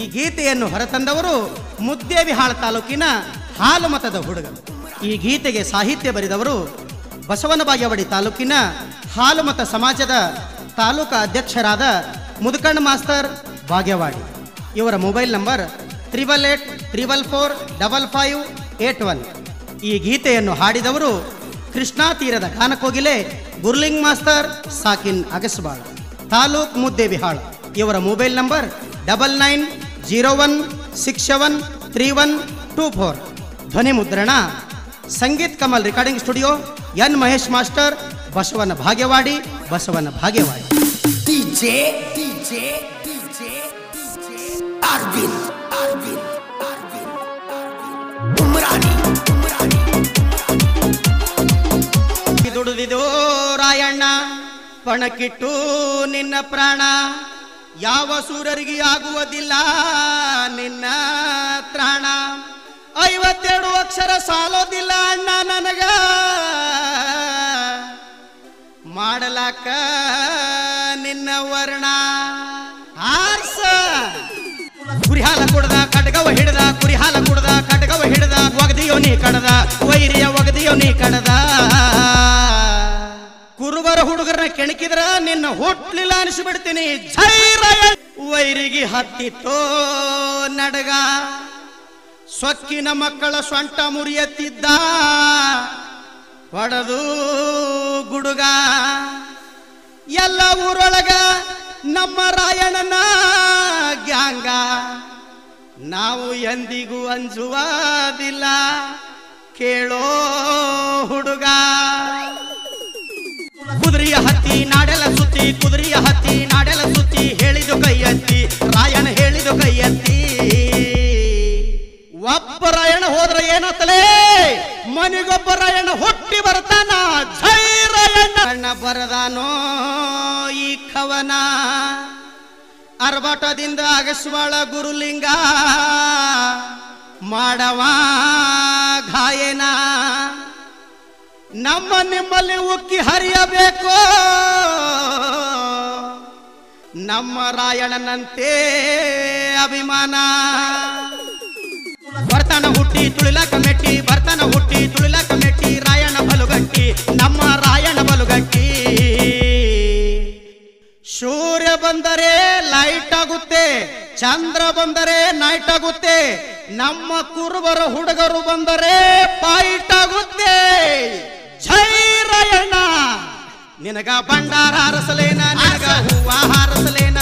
ಈ ಗೀತೆಯನ್ನು ಹೊರತಂದವರು ಮುದ್ದೇಬಿಹಾಳ ತಾಲೂಕಿನ ಹಾಲುಮತದ ಹುಡುಗ ಈ ಗೀತೆಗೆ ಸಾಹಿತ್ಯ ಬರೆದವರು ಬಸವನ ಬಾಗೇವಾಡಿ ತಾಲೂಕಿನ ಹಾಲುಮತ ಸಮಾಜದ ತಾಲೂಕಾ ಅಧ್ಯಕ್ಷರಾದ ಮುದುಕಣ್ಣ ಮಾಸ್ತರ್ ಬಾಗೇವಾಡಿ. ಇವರ mobile number triple eight triple four double five eight one. ಈ ಗೀತೆಯನ್ನು ಹಾಡಿದವರು ಕೃಷ್ಣಾ ತೀರದ ಗಾನಕೋಗಿಲೆ ಗುರ್ಲಿಂಗ್ ಮಾಸ್ತರ್ ಸಾಕಿನ್ ಅಗಸ್ಬಾಳ್ ತಾಲೂಕ್ ಮುದ್ದೇಬಿಹಾಳ್ ಇವರ mobile number double nine Zero one six seven three one two four ಧ್ವನಿ ಮುದ್ರಣ Sangeet Kamal recording studio N Mahesh master Basavana ಭಾಗ್ಯವಾಡಿ Basavana ಭಾಗ್ಯವಾಡಿ DJ, DJ, DJ, DJ, Arvin, Arvin, Arvin, Arvin. Umrani, Umrani. ದುಡಿದಿದೋ Rayanna ಪಣಕ್ಕಿಟ್ಟು ನಿನ್ನ ಪ್ರಾಣ ಯಾವ ಸೂರರಿಗೆ ಆಗುವುದಿಲ್ಲ? ನಿನ್ನ ತ್ರಾಣ. ಐವತ್ತೆರಡು ಅಕ್ಷರ ಸಾಲೋದಿಲ್ಲ ಅಣ್ಣ ನನಗ. ಮಾಡಲಾಕ ನಿನ್ನ ವರ್ಣ. ಆರ್ಸ. ಕುರಿಹಾಲ ಕುಡ್ದ ಕಡ್ಗವ ಹಿಡ್ದ, ಕುರಿಹಾಲ ಕುಡ್ದ ಕಡ್ಗವ ಹಿಡ್ದ, ಒಗದಿಯೋ ನೀ ಕಡದ. ಕೆಣಕಿದ್ರ ನಿನ್ನ ಹುಟ್ಲಿಲ್ಲ ಅನಿಸ್ಬಿಡ್ತೀನಿ. ವೈರಿಗಿ ವೈರಿಗೆ ಹತ್ತಿತ್ತೋ ನಡಗ. ಸೊಕ್ಕಿನ ಮಕ್ಕಳ ಸೊಂಟ ಮುರಿಯತ್ತಿದ್ದ. ಹೊಡೆದು ಗುಡುಗ. ಎಲ್ಲ ಊರೊಳಗ ನಮ್ಮ ರಾಯಣನ ಗ್ಯಾಂಗ. ನಾವು ಎಂದಿಗೂ ಅಂಜುವುದಿಲ್ಲ. ಕೇಳೋ ನಾಡೆಲ್ಲ ಸುತ್ತಿ, ಕುದುರೆಯ ಹತ್ತಿ, ನಾಡೆಲ್ಲ ಸುತ್ತಿ ಹೇಳಿದು ಕೈ ಎತ್ತಿ ರಾಯಣ ಹೇಳಿದು ಕೈ ಎತ್ತಿ. ಒಬ್ಬ ರಾಯಣ ಹೋದ್ರ ಏನತ್ತಲೇ ಮನೆಗೊಬ್ಬ ರಾಯಣ ಹುಟ್ಟಿ ಬರ್ತಾನ. ಜೈ ರಾಯಣ್ಣ ಬರದಾನೋ ಈ ಕವನ? ಅರ್ಭಟದಿಂದ ಅಗಸ್ವಾಳ ಗುರುಲಿಂಗ ಮಾಡವ ಗಾಯನ. ನಮ್ಮ ನಿಮ್ಮಲ್ಲಿ ಉಕ್ಕಿ ಹರಿಯಬೇಕು. ನಮ್ಮ ರಾಯಣನಂತೆ ಅಭಿಮಾನ. ಬರ್ತಾನ ಹುಟ್ಟಿ ತುಳಿಲ ಕಮೆಟ್ಟಿ ಬರ್ತಾನ ಹುಟ್ಟಿ ತುಳಿಲ ಕಮೆಟ್ಟಿ ರಾಯಣ ಬಲುಗಟ್ಟಿ, ನಮ್ಮ ರಾಯಣ ಬಲುಗಟ್ಟಿ. ಸೂರ್ಯ ಬಂದರೆ ಲೈಟ್ ಆಗುತ್ತೆ, ಚಂದ್ರ ಬಂದರೆ ನೈಟ್ ಆಗುತ್ತೆ, ನಮ್ಮ ಕುರುಬರ ಹುಡುಗರು ಬಂದರೆ ಫೈಟ್ ಆಗುತ್ತೆ. ಜೈ ನಿನಗ ಭಂಡಾರ ಹಾರಸಲೇನ ನಿನಗ ಹೂವ ಹಾರಸಲೇನ.